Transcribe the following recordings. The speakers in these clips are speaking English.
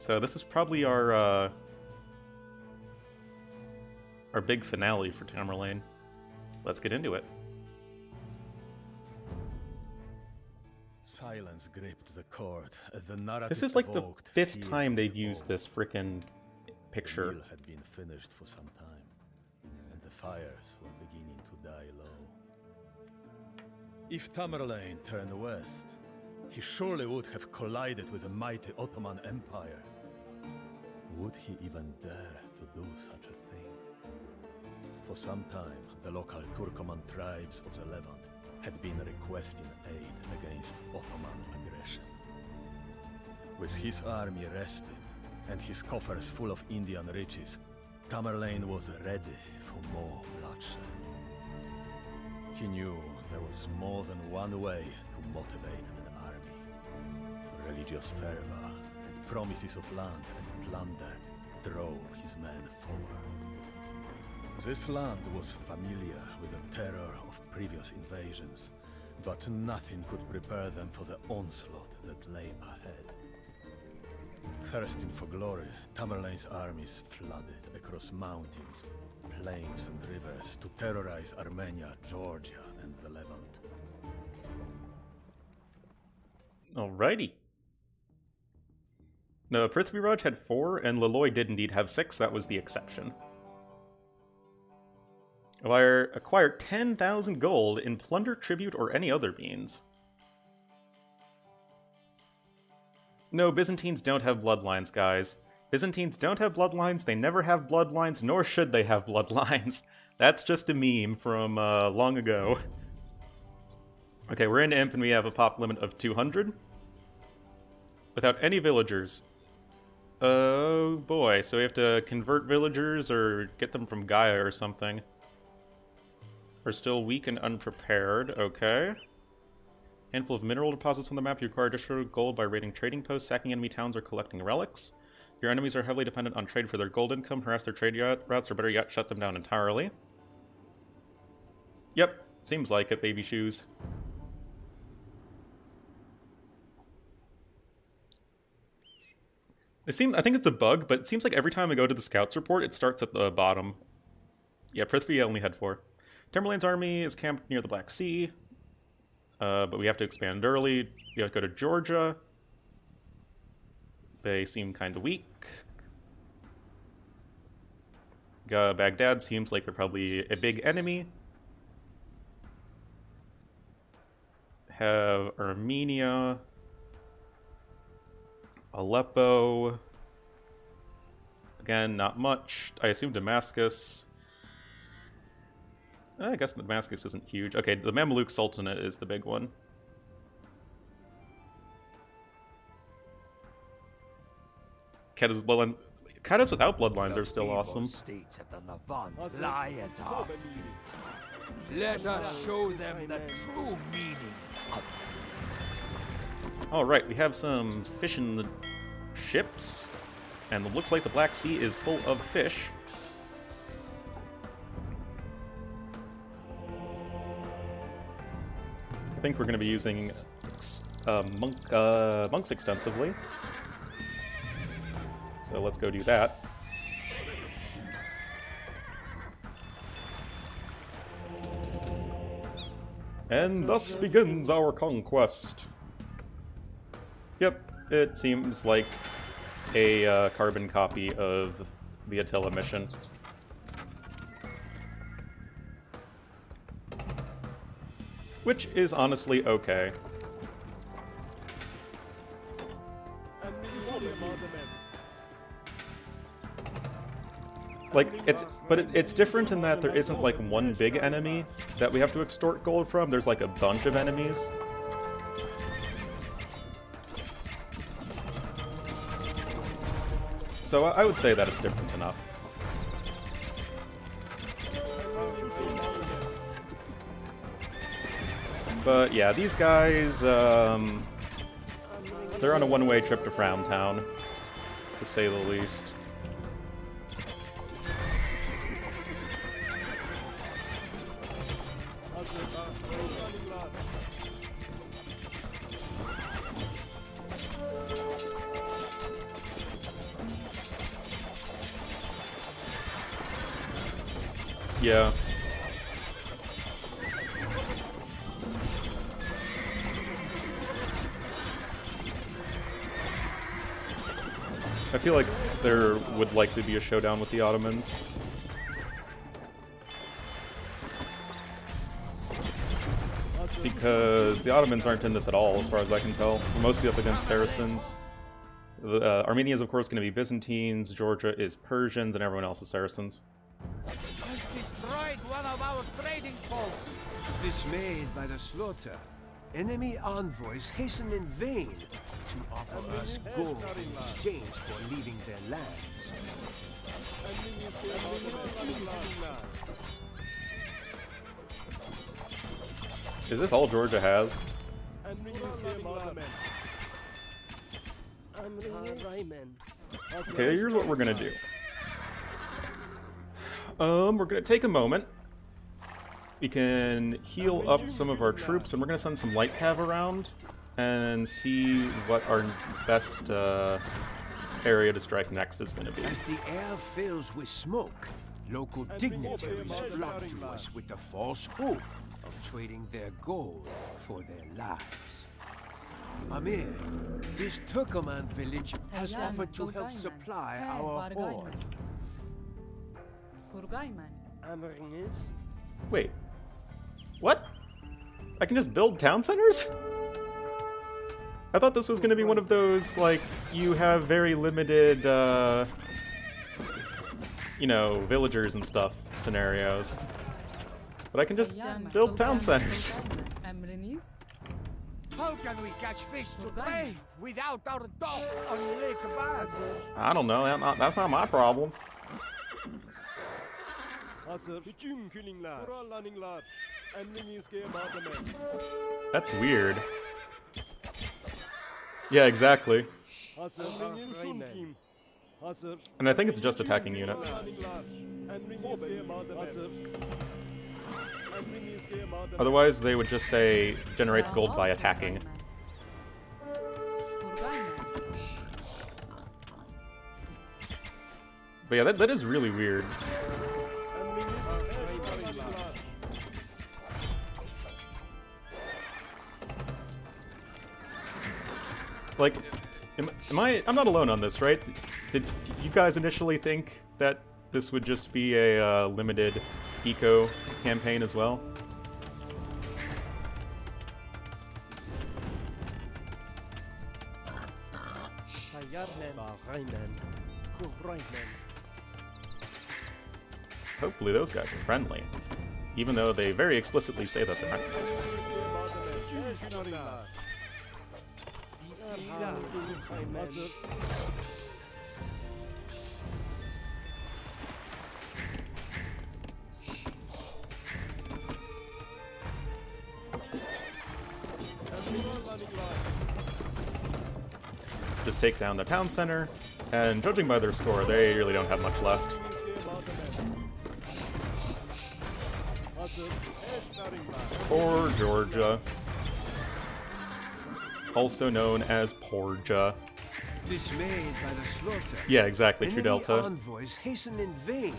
So this is probably our uh, our big finale for Tamerlane. Let's get into it. Silence gripped the court the narrative This is like the fifth time they've used this frickin' picture. meal had been finished for some time, and the fires were beginning to die low. If Tamerlane turned west, he surely would have collided with the mighty Ottoman Empire. Would he even dare to do such a thing? For some time, the local Turkoman tribes of the Levant had been requesting aid against Ottoman aggression. With his army rested and his coffers full of Indian riches, Tamerlane was ready for more bloodshed. He knew there was more than one way to motivate an army. Religious fervor and promises of land and plunder drove his men forward. This land was familiar with the terror of previous invasions, but nothing could prepare them for the onslaught that lay ahead. Thirsting for glory, Tamerlane's armies flooded across mountains, plains and rivers to terrorize Armenia, Georgia, and the Levant. Alrighty. No, Prithviraj had four, and Le Loi did indeed have six. That was the exception. Acquire, acquire 10,000 gold in plunder, tribute, or any other means. No, Byzantines don't have bloodlines, guys. Byzantines don't have bloodlines, they never have bloodlines, nor should they have bloodlines. That's just a meme from uh, long ago. Okay, we're in Imp and we have a pop limit of 200. Without any villagers. Oh boy, so we have to convert villagers or get them from Gaia or something. We're still weak and unprepared, okay. Handful of mineral deposits on the map. You acquire additional gold by raiding trading posts, sacking enemy towns, or collecting relics. Your enemies are heavily dependent on trade for their gold income. Harass their trade routes, or better yet, shut them down entirely. Yep, seems like it, baby shoes. It seems, I think it's a bug, but it seems like every time I go to the scouts report, it starts at the bottom. Yeah, Prithvi only had four. Tamerlane's army is camped near the Black Sea, uh, but we have to expand early. We have to go to Georgia. They seem kind of weak. Uh, Baghdad seems like they're probably a big enemy. Have Armenia. Aleppo. Again, not much. I assume Damascus. Eh, I guess Damascus isn't huge. Okay, the Mamluk Sultanate is the big one. Kedas, bloodline, without bloodlines The are still awesome. states of the Levant lie at our feet. Let us show them the true meaning of Alright, we have some fish in the ships. And it looks like the Black Sea is full of fish. I think we're going to be using uh, monk, uh, monks extensively. So let's go do that. And thus begins our conquest. Yep, it seems like a uh, carbon copy of the Attila mission. Which is honestly okay. Like, it's, but it, it's different in that there isn't like one big enemy that we have to extort gold from, there's like a bunch of enemies. So I would say that it's different enough. But yeah, these guys, um, they're on a one-way trip to Frown Town, to say the least. Would likely be a showdown with the Ottomans. Because the Ottomans aren't in this at all, as far as I can tell. We're mostly up against Saracens. Uh, Armenia is, of course, going to be Byzantines, Georgia is Persians, and everyone else is Saracens. Has destroyed one of our trading posts. Dismayed by the slaughter, enemy envoys hasten in vain to offer us gold in exchange for leaving their lands. Is this all Georgia has? Okay, here's what we're gonna do. Um, we're gonna take a moment. We can heal up some of our troops, and we're gonna send some light cav around and see what our best uh, area to strike next is gonna be. As the air fills with smoke, local dignitaries flock to us with the false hope of trading their gold for their lives. Amir, this Turkoman village has Ayyan offered to help Turgayman. supply He, our Bargayman. horde. Turgayman. Wait. What? I can just build town centers? I thought this was gonna be one of those, like, you have very limited, uh, you know, villagers and stuff scenarios. But I can just build town centers. How can we catch fish to Turgayman. without our dock on Lake Baz? I don't know, that's not my problem. Hazır. Hücum külünler. Kurallanınlar. Emrinizge malzeme. That's weird. Yeah, exactly. Hazır. Hazır. And I think it's just attacking units. Kurallanınlar. Emrinizge malzeme. Hazır. Emrinizge malzeme. Otherwise, they would just say, generates gold by attacking. But yeah, that, that is really weird. Like, am, am I? I'm not alone on this, right? Did you guys initially think that this would just be a uh, limited eco campaign as well? Hopefully, those guys are friendly, even though they very explicitly say that they're not Just take down the town center, and judging by their score, they really don't have much left. Poor Georgia, also known as Porja. Dismayed by the slaughter, Yeah, exactly. True enemy Delta. envoys hasten in vain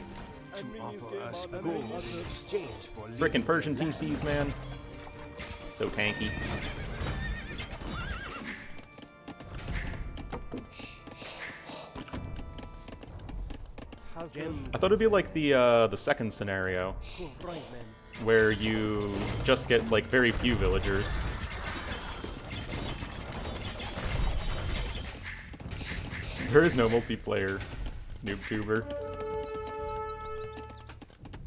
to offer us gold in exchange for leaving Frickin' Persian. TCs, man. So tanky. I thought it'd be like the uh, the second scenario, where you just get like very few villagers. There is no multiplayer, NoobTuber.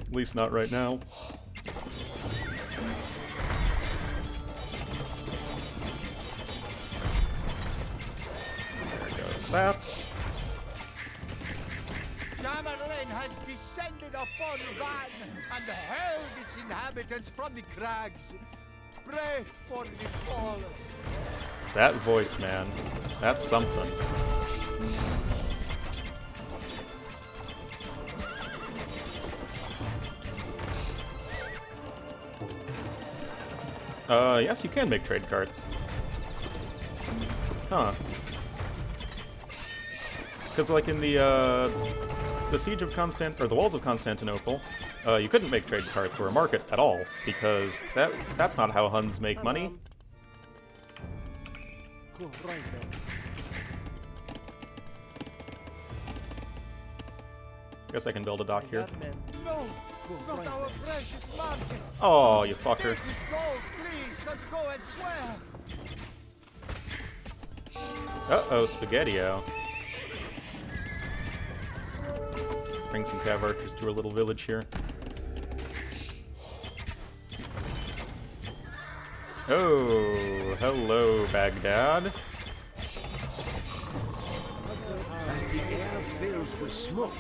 At least not right now. There goes that. Tamerlane has descended upon Van and hurled its inhabitants from the crags. Pray for the fallen. That voice, man. That's something. Uh, yes, you can make trade carts. Huh. Because like in the uh, the siege of Constant or the walls of Constantinople, uh, you couldn't make trade carts or a market at all because that that's not how Huns make money. I guess I can build a dock here. No! Right, our man. precious market! Oh, you fucker. Take this gold, please, and go elsewhere! Uh-oh, Spaghettio. Bring some cav archers to our little village here. Oh, hello, Baghdad. Fills with smoke,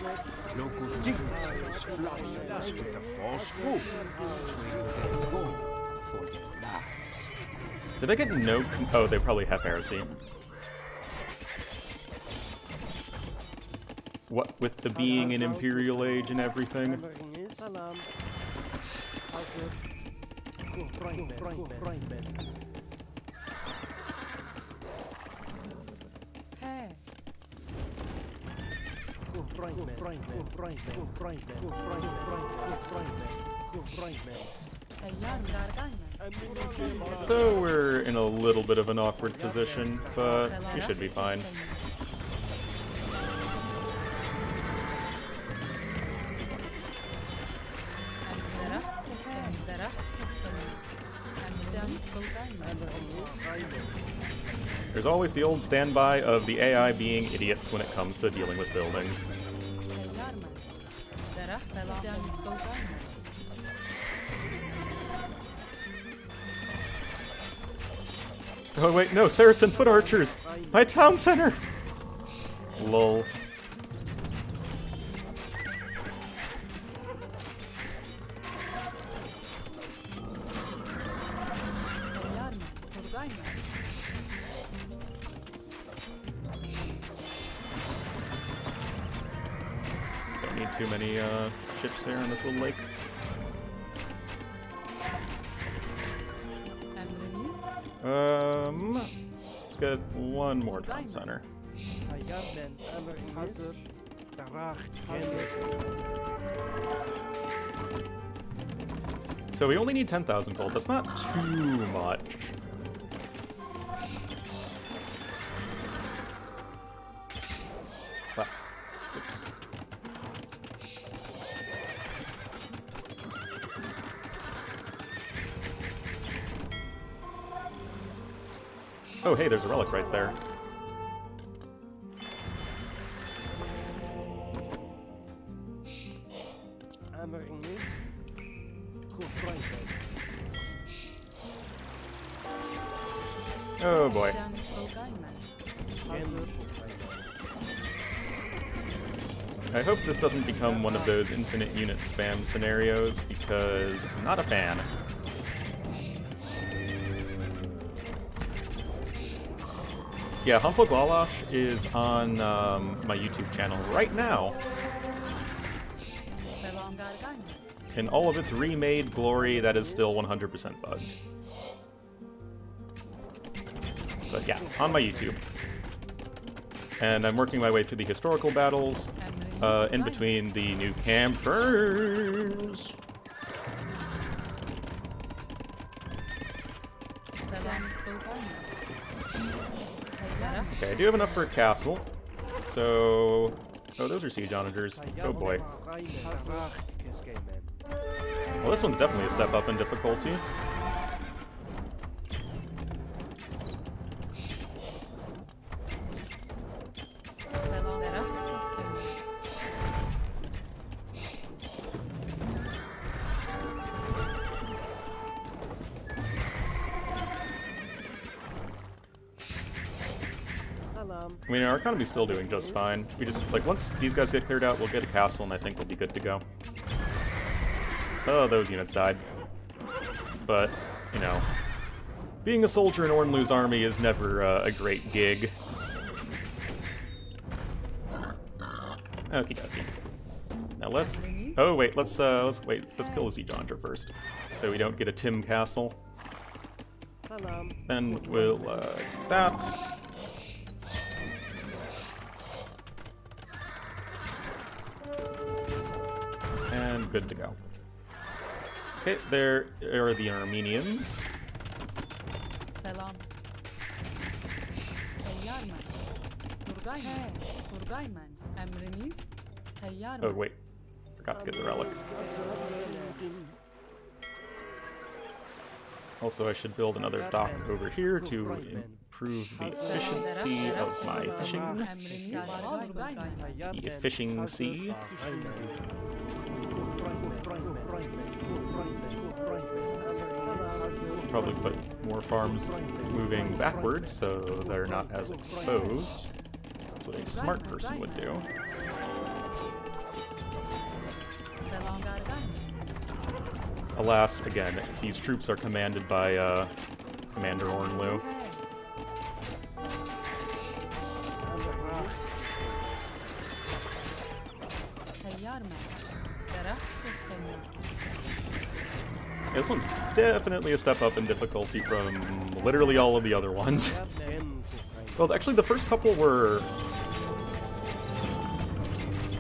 local dignitaries flock to us with the false hope of trading their gold for their lives. Did I get no... con- Oh, they probably have heresy. What with the being an imperial age and everything? So we're in a little bit of an awkward position, but we should be fine. There's always the old standby of the AI being idiots when it comes to dealing with buildings. Oh wait, no, Saracen foot archers! My town center! Lol. Don't need too many uh, ships there on this little lake. Um, let's get one more town center. Tayyar man. Emringiz. Hazır. Daracht. Hazır. So we only need 10,000 gold. That's not too much. Oh, hey, there's a relic right there. Oh boy. I hope this doesn't become one of those infinite unit spam scenarios, because I'm not a fan. Yeah, Honfoglalás is on um, my YouTube channel right now in all of its remade glory that is still 100% bug. But yeah, on my YouTube. And I'm working my way through the historical battles, uh, in between the new campers. Okay, I do have enough for a castle. So... Oh, those are siege onagers. Oh boy. Well, this one's definitely a step up in difficulty. I mean, our economy's still doing just fine. We just, like, once these guys get cleared out, we'll get a castle, and I think we'll be good to go. Oh, those units died. But, you know, being a soldier in Ornlu's army is never uh, a great gig. Okie dokie. Now let's. Oh wait, let's uh, let's wait. Let's kill the siege first, so we don't get a Tim Castle. Then we'll uh, that. Good to go. Okay, there are the Armenians. Selam. Teyyar men. Turgay men. Turgay men. Emriniz. Teyyar Oh, wait. Forgot to get the relic. Also, I should build another dock over here to improve the efficiency of my fishing. Emriniz. Turgay men. The efficiency. Probably put more farms moving backwards so they're not as exposed. That's what a smart person would do. Alas, again, these troops are commanded by uh, Commander Ornlu. This one's definitely a step up in difficulty from literally all of the other ones. well, actually, the first couple were.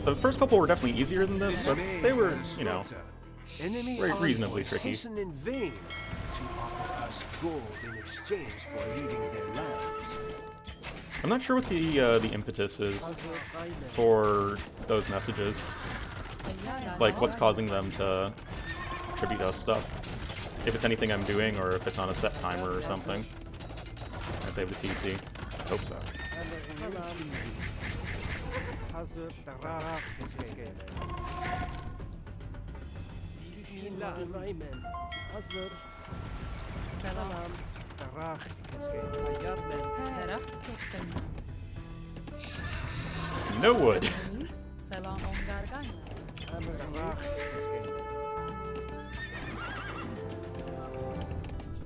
The first couple were definitely easier than this, but they were, you know, reasonably tricky. in vain to offer us gold in exchange for leaving their lands. I'm not sure what the uh, the impetus is for those messages. Like, what's causing them to tribute us stuff? If it's anything I'm doing, or if it's on a set timer or something. I save the TC. Hope so. Hazır darar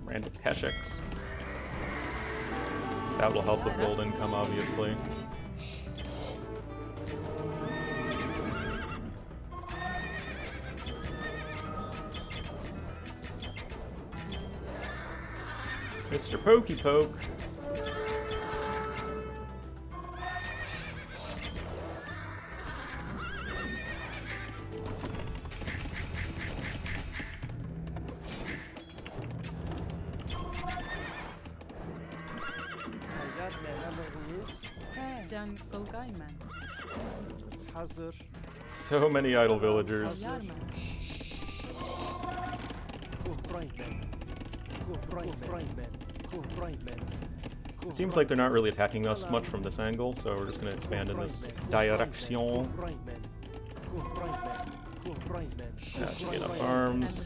random Keshiks. That will help with gold income, obviously. Mr. Pokey Poke. So many idle villagers. Oh, Men. It seems like they're not really attacking us much from this angle, so we're just going to expand in this direction. That should get enough arms.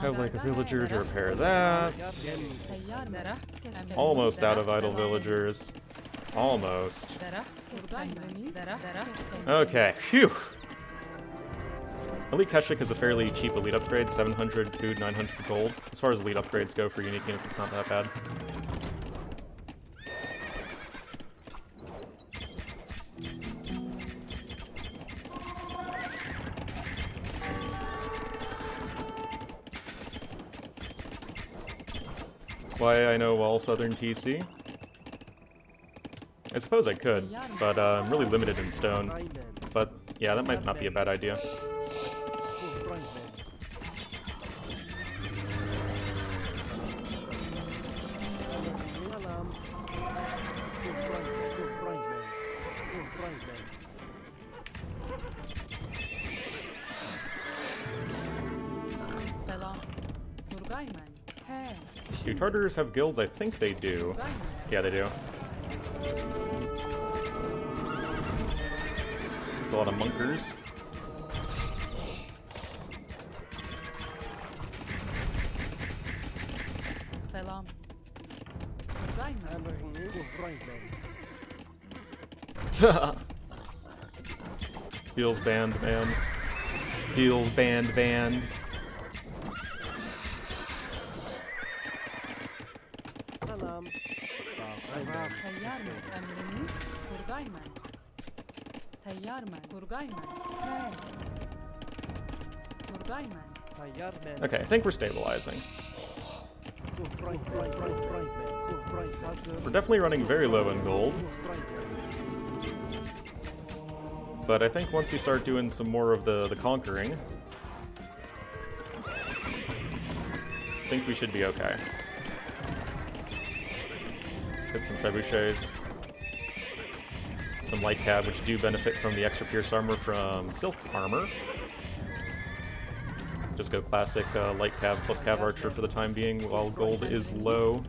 Have like a villager to repair that. Teyyar men. Derah keskin men. Almost out of idle villagers. Almost. Derah keskin men. Derah keskin men. Okay, phew. Elite Keshik is a fairly cheap elite upgrade, 700 food, 900 gold. As far as elite upgrades go for unique units, it's not that bad. Know all Southern TC? I suppose I could, but uh, I'm really limited in stone. But yeah, that might not be a bad idea. Selam. Kurgay men. Do Tartars have guilds? I think they do. Yeah, they do. It's a lot of monkers. Selam. Kurgay men. Emriniz. Kuhray men. Feels banned, man. Feels banned, banned. Think we're stabilizing. We're definitely running very low in gold, but I think once we start doing some more of the, the conquering, I think we should be okay. Get some trebuchets. Some light cav, which do benefit from the extra pierce armor from silk armor. Just go classic uh, light cav plus cav archer for the time being while gold is low.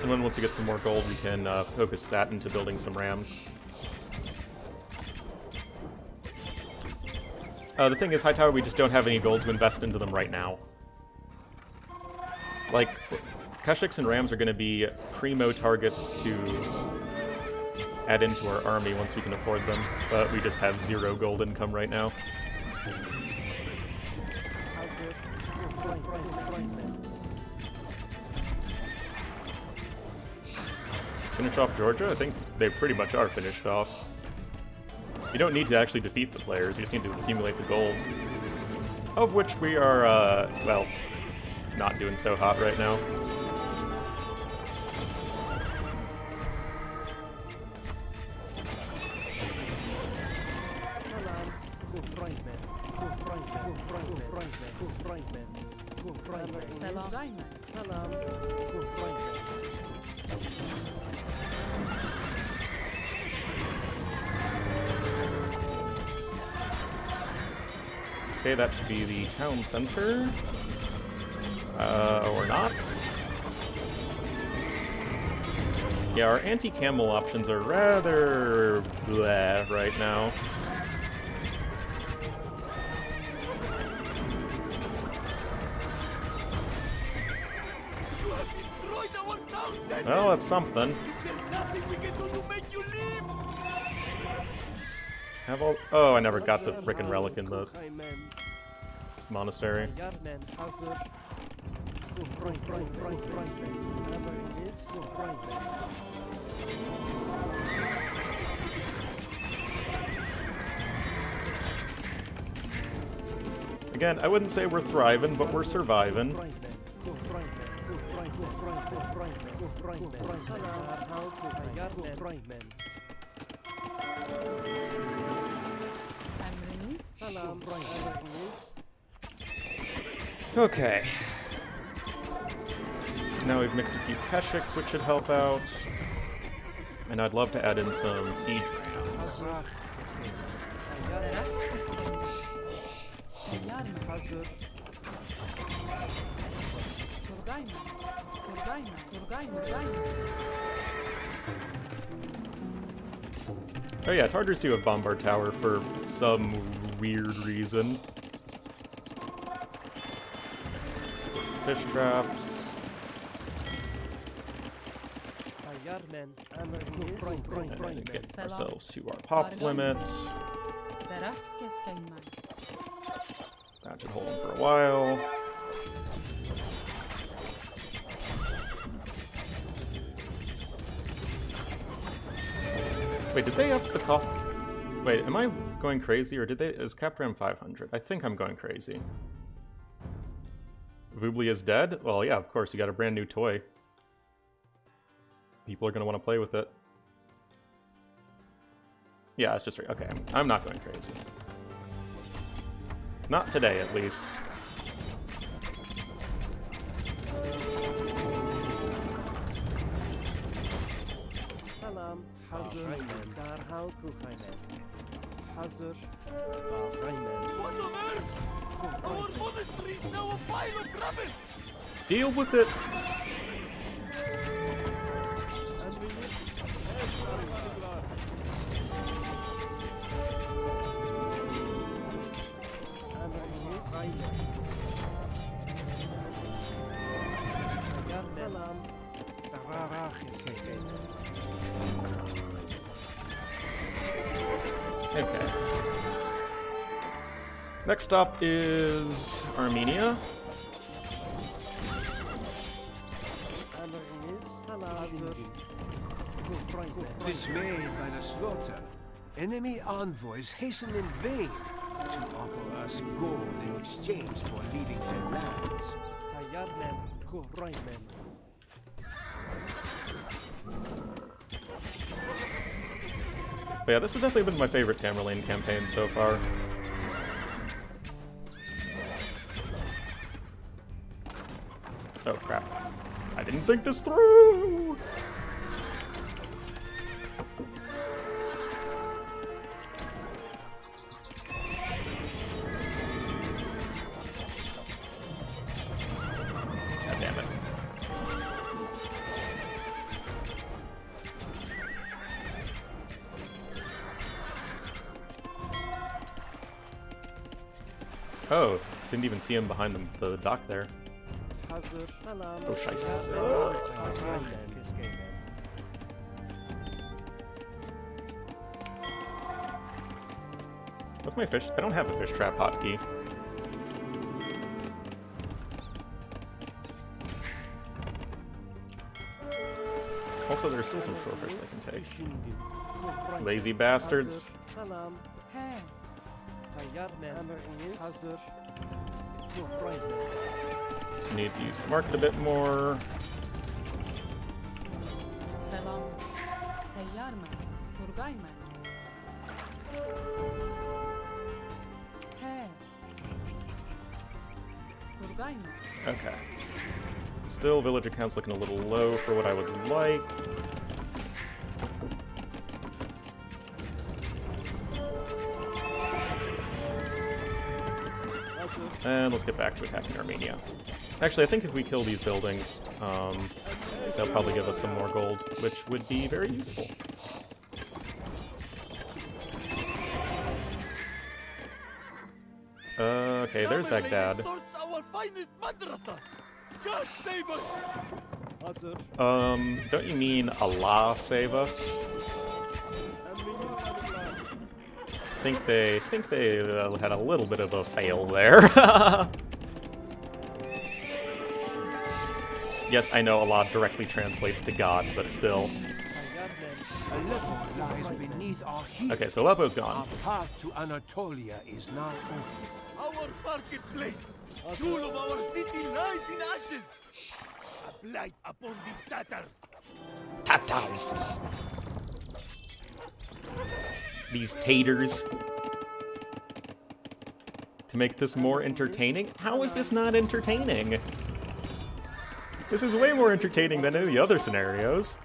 And then once we get some more gold, we can uh, focus that into building some rams. Uh, the thing is, Hightower, we just don't have any gold to invest into them right now. Like, Keshiks and Rams are going to be primo targets to add into our army once we can afford them, but we just have zero gold income right now. Finish off Georgia? I think they pretty much are finished off. You don't need to actually defeat the players, you just need to accumulate the gold. Of which we are, uh, well, not doing so hot right now. Okay, that should be the town center. Uh, or not. Yeah, our anti-camel options are rather bleh right now. Well, that's something. Have all? Oh, I never got the frickin' relic in the monastery. Again, I wouldn't say we're thriving, but we're surviving. Okay. Now we've mixed a few Keshiks, which should help out. And I'd love to add in some siege mı? Oh yeah, Tartars do have Bombard Tower for some weird reason. Fish traps. And get ourselves to our pop limit. That should hold them for a while. Wait, did they up the cost? Wait, am I going crazy or did they? Is Capped Ram 500? I think I'm going crazy. Vubli is dead? Well, yeah, of course, you got a brand new toy. People are gonna want to play with it. Yeah, it's just right. Okay, I'm- I'm not going crazy. Not today, at least. Salam. Hazır. Derhal Kuhaymen. Hazır. Kuhaymen. Deal with it! Next stop is Armenia. Dismayed by the slaughter, enemy envoys hasten in vain to offer us gold in exchange for leaving their lands. But yeah, this has definitely been my favorite Tamerlane campaign so far. Oh crap. I didn't think this through! Oh, didn't even see him behind the, the dock there. Hazır. Salam. Oh, scheiße. What's my fish? I don't have a fish trap hotkey. Also, there's still some shorefish they can take. Düşündüm. Kufraymen. Lazy bastards. So need to use the market a bit more. Selam. Teyyar men. Turgay men. He. Turgay men. Okay. Still, village account's looking a little low for what I would like. And let's get back to attacking Armenia. Actually, I think if we kill these buildings, um, they'll probably give us some more gold, which would be very useful. Uh, okay, there's Baghdad. our finest madrasa. God save us! Hazır. Um, don't you mean Allah save us? Think they think they uh, had a little bit of a fail there. yes, I know Allah directly translates to God, but still. Tayyarmen. Aleppo lies beneath our heat. Okay, so Aleppo's Our gone. path to Anatolia is not open. Our marketplace, jewel of our city, lies in ashes. A blight upon these Tatars. Tatars. These taters. To make this more entertaining? How is this not entertaining? This is way more entertaining than any other scenarios.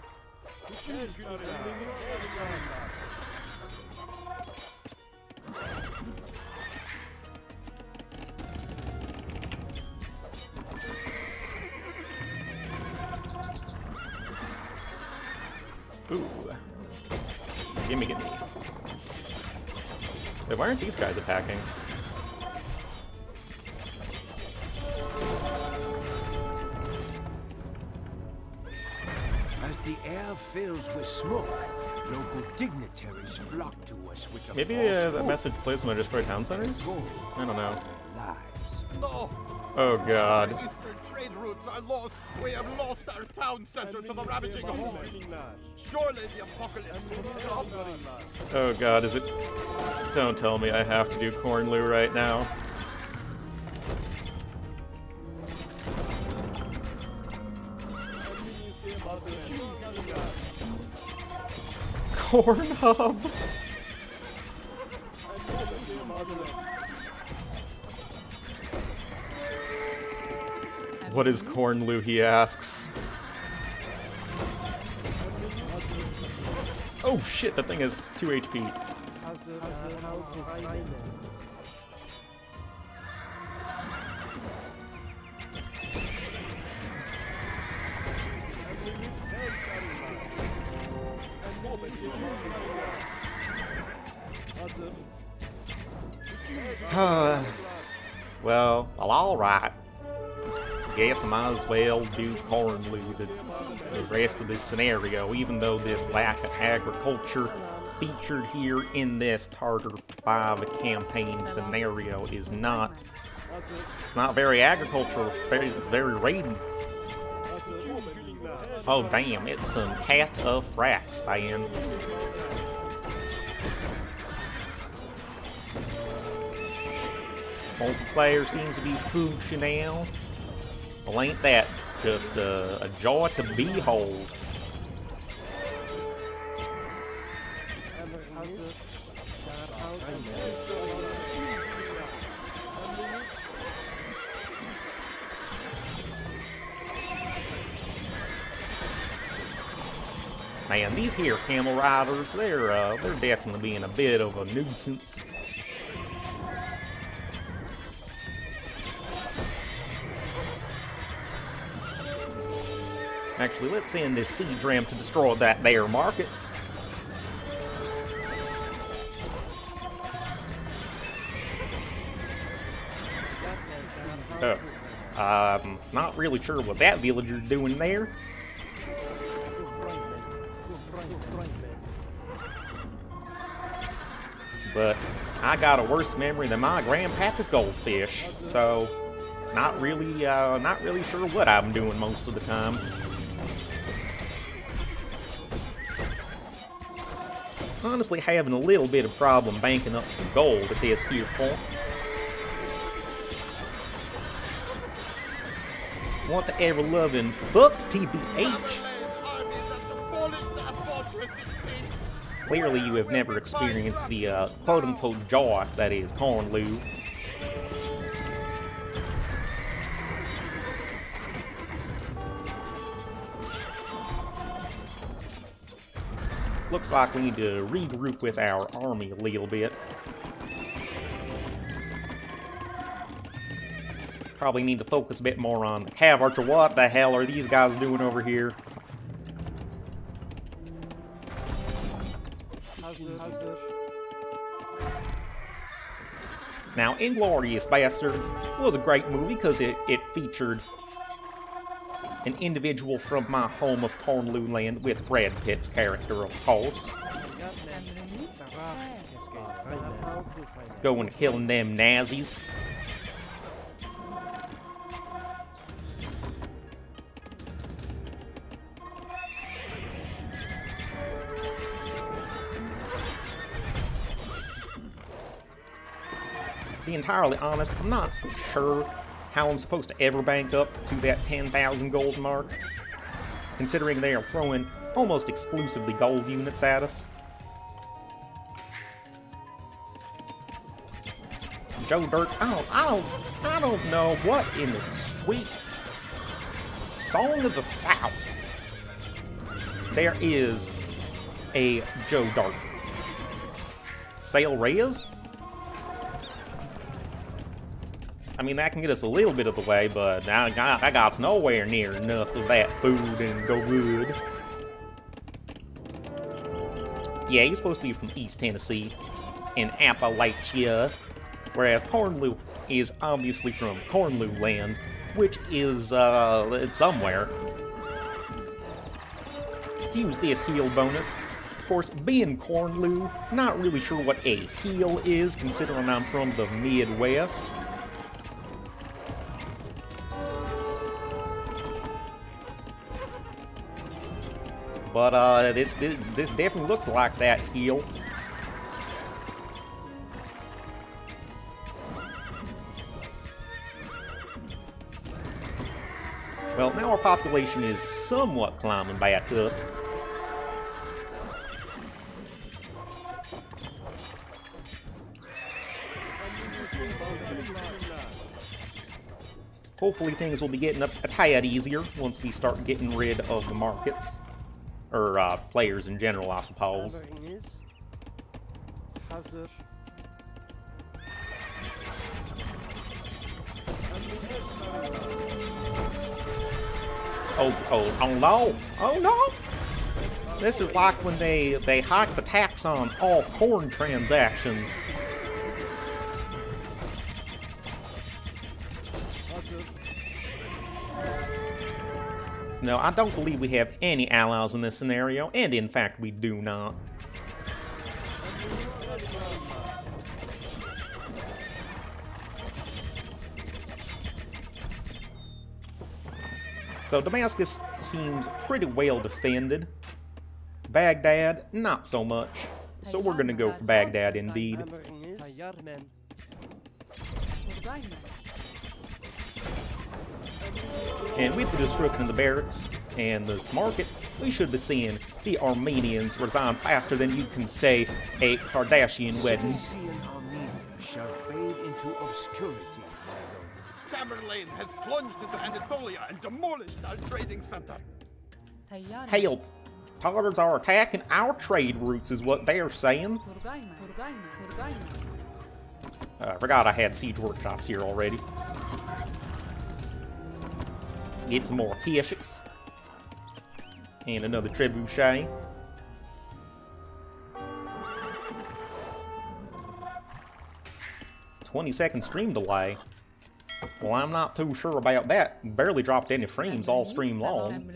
Why aren't these guys attacking? As the air fills with smoke, local dignitaries flock to us with the Maybe false uh, that hope message plays when I destroy town centers? I don't know. lives. Oh god. Eastern trade routes are lost. We have lost our town center to the ravaging horde. Surely the apocalypse is come. Oh god, is it... Don't tell me I have to do Cornlu right now. Corn Hub! What is Cornlu, he asks. Oh shit, that thing has 2 HP. Well, well, alright. Guess I might as well do Cornlu the, the rest of this scenario, even though this lack of agriculture featured here in this Tartar 5 campaign scenario is not... It's not very agricultural, it's very it's very raiding. Oh damn, it's some Hat of Frax band. Multiplayer seems to be food functional. Well, ain't that just a, a joy to behold? Man, these here camel riders, they're uh, they're definitely being a bit of a nuisance. Actually, let's send this siege ram to destroy that there market. Uh, I'm not really sure what that villager's doing there. but I got a worse memory than my grandpapa's goldfish, so not really, uh, not really sure what I'm doing most of the time. Honestly, having a little bit of problem banking up some gold at this here point. Want the ever-loving fuck TBH. Clearly, you have never experienced the uh, quote-unquote joy that is Cornlu. Looks like we need to regroup with our army a little bit. Probably need to focus a bit more on the cav archer. What the hell are these guys doing over here? Now, Inglourious Basterds was a great movie because it, it featured an individual from my home of Cornlu Land with Brad Pitt's character, of course, going killing them Nazis. be entirely honest, I'm not sure how I'm supposed to ever bank up to that 10,000 gold mark, considering they are throwing almost exclusively gold units at us. Joe Dirt, I don't, I don't, I don't know what in the sweet song of the South there is a Joe Dirt. Sale Reyes? I mean, that can get us a little bit of the way, but I got, I got nowhere near enough of that food and go good. Yeah, he's supposed to be from East Tennessee in Appalachia, whereas Cornlu is obviously from Cornlu land, which is, uh, it's somewhere. Let's use this heal bonus. Of course, being Cornlu, not really sure what a heal is, considering I'm from the Midwest. But uh, this, this this definitely looks like that heal. Well, now our population is somewhat climbing back up. Hopefully things will be getting a, a tad easier once we start getting rid of the markets. Or uh, players in general, I suppose. Oh, oh, oh no! Oh no! This is like when they they hike the tax on all corn transactions. No, I don't believe we have any allies in this scenario, and in fact we do not. So Damascus seems pretty well defended. Baghdad, not so much. So we're gonna go for Baghdad indeed. Hammering is Tayyar men. Turgay men. And with the destruction of the barracks and this market, we should be seeing the Armenians resign faster than you can say a Kardashian wedding. Cilician Armenia shall fade into obscurity. Tamerlane has plunged into Anatolia and demolished our trading center. Tayyar men. Help! Tartars are attacking our trade routes, is what they're saying. Turgay men. Turgay men. Turgay men. Uh, I forgot I had siege workshops here already. Get some more Keshiks. And another trebuchet. Twenty second stream delay. Well, I'm not too sure about that. Barely dropped any frames all stream long.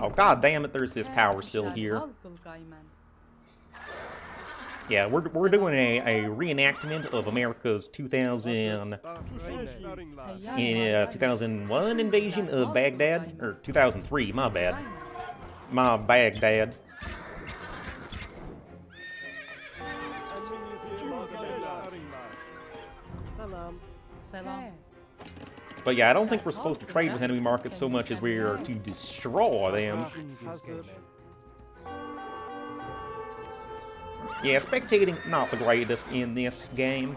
Oh god damn it, there's this tower still here. Yeah, we're, we're doing a, a reenactment of America's 2000 in uh, 2001 invasion of Baghdad, or 2003, my bad. My Baghdad. But yeah, I don't think we're supposed to trade with enemy markets so much as we are to destroy them. Yeah, spectating not the greatest in this game.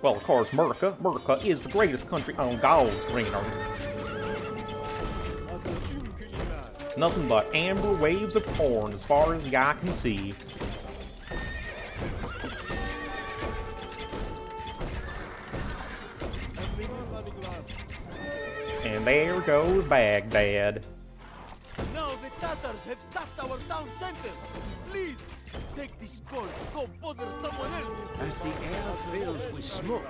Well, of course, Murka. Murka is the greatest country on green earth. Nothing but amber waves of corn as far as the eye can see. And there goes Baghdad. Now have sacked our town center. Please, take this gold. Go bother someone else. As the air fills with smoke,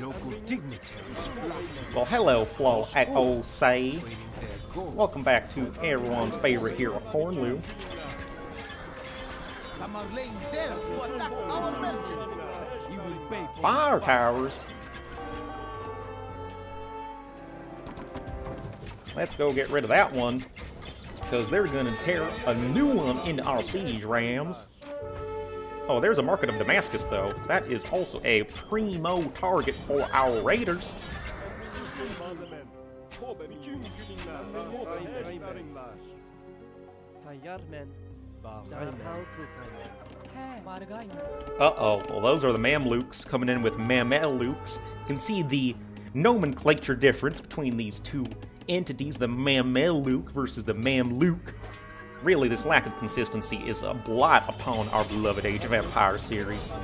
local dignitaries flock Well, hello, Flo at old say. trading their gold. Welcome back to everyone's favorite hero, Cornlu. Tamerlane dares to attack our merchants. He will pay for Fire his towers. Let's go get rid of that one. Because they're going to tear a new one into our siege rams. Oh, there's a Market of Damascus, though. That is also a primo target for our raiders. Uh-oh. Well, those are the Mamluks coming in with Mamelukes. You can see the nomenclature difference between these two entities, the Mameluk versus the Mamluk. Really, this lack of consistency is a blot upon our beloved Age of Empires series.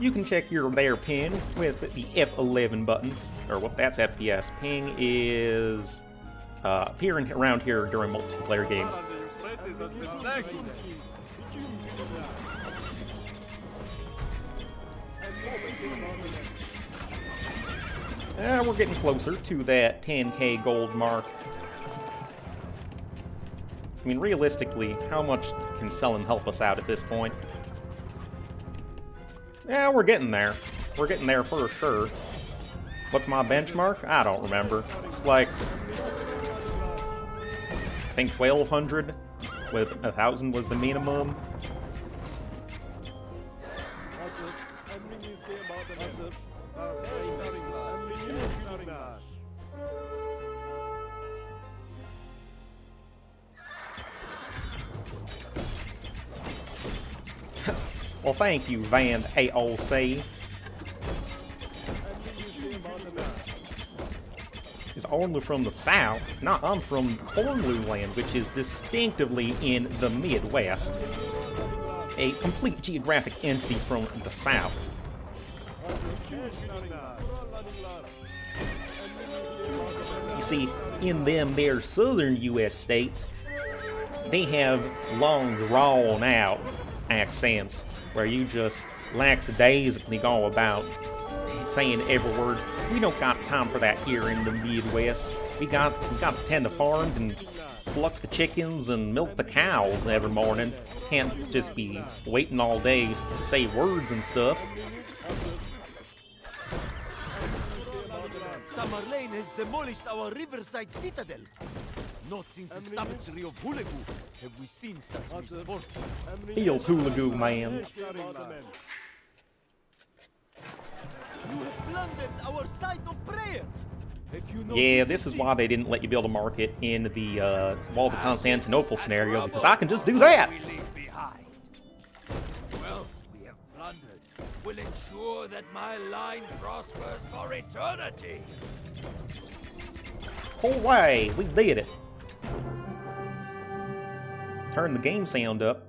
You can check your there ping with the F11 button, or what that's FPS. Ping is uh, appearing around here during multiplayer games. Uh, we're getting closer to that 10k gold mark. I mean, realistically, how much can Selim help us out at this point? Yeah, we're getting there. We're getting there for sure. What's my benchmark? I don't remember. It's like I think 1200 with a thousand was the minimum. Well, thank you, Van AOC. Only from the south. No, I'm from Cornlu land, which is distinctively in the Midwest. A complete geographic entity from the south. You see, in them there southern U.S. states, they have long drawn out accents where you just lackadaisically go about. saying every word. We don't got time for that here in the Midwest. We got we got to tend the farms and pluck the chickens and milk the cows every morning. Can't just be waiting all day to say words and stuff. Tamerlane has demolished our riverside citadel. Not since the savagery of Hulagu have we seen such misfortune. Feels Hulagu, man. You have plundered our site of prayer. Have you no Yeah, this is why they didn't let you build a market in the uh, Walls of Constantinople scenario, because I can just do that! We leave behind. Wealth we have plundered will ensure that my line prospers for eternity. Whole way, we did it. Turn the game sound up.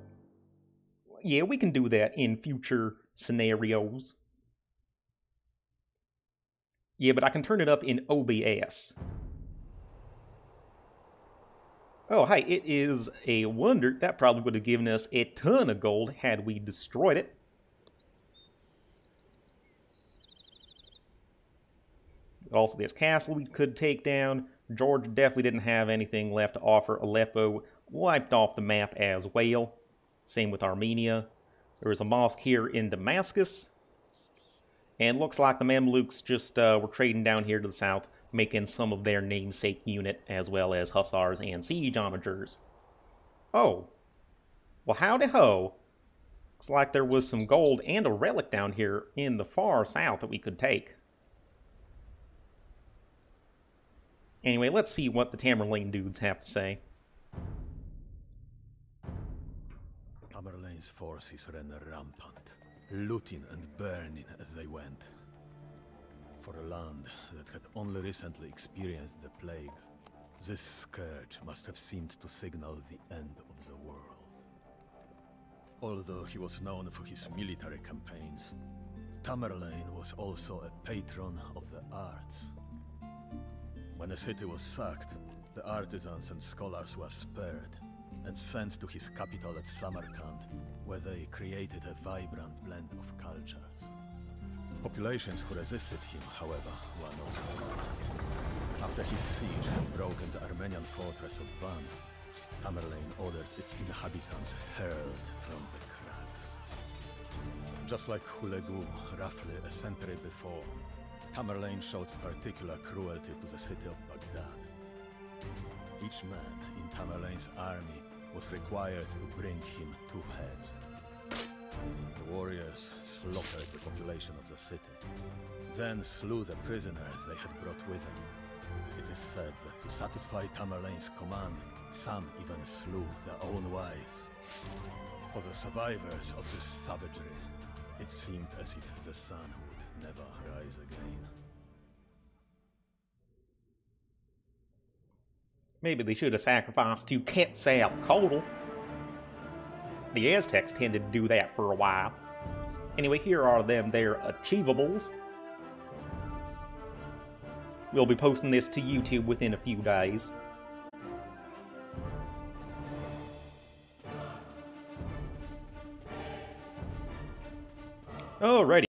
Yeah, we can do that in future scenarios. Yeah, but I can turn it up in OBS. Oh, hey, it is a wonder. That probably would have given us a ton of gold had we destroyed it. Also, this castle we could take down. George definitely didn't have anything left to offer. Aleppo wiped off the map as well. Same with Armenia. There is a mosque here in Damascus. And looks like the Mamluks just uh, were trading down here to the south, making some of their namesake unit, as well as hussars and siege onagers. Oh. Well, howdy ho. Looks like there was some gold and a relic down here in the far south that we could take. Anyway, let's see what the Tamerlane dudes have to say. Tamerlane's forces ran rampant, looting and burning as they went. For a land that had only recently experienced the plague, this scourge must have seemed to signal the end of the world. Although he was known for his military campaigns, Tamerlane was also a patron of the arts. When the city was sacked, the artisans and scholars were spared and sent to his capital at Samarkand, where they created a vibrant blend of cultures. Populations who resisted him, however, were no stranger. After his siege had broken the Armenian fortress of Van, Tamerlane ordered its inhabitants hurled from the crags. Just like Hulegu, roughly a century before, Tamerlane showed particular cruelty to the city of Baghdad. Each man in Tamerlane's army was required to bring him two heads. The warriors slaughtered the population of the city, then slew the prisoners they had brought with them. It is said that to satisfy Tamerlane's command, some even slew their own wives. For the survivors of this savagery, it seemed as if the sun would never rise again. Maybe they should have sacrificed to Quetzalcoatl. The Aztecs tended to do that for a while. Anyway, here are them their achievables. We'll be posting this to YouTube within a few days. Alrighty.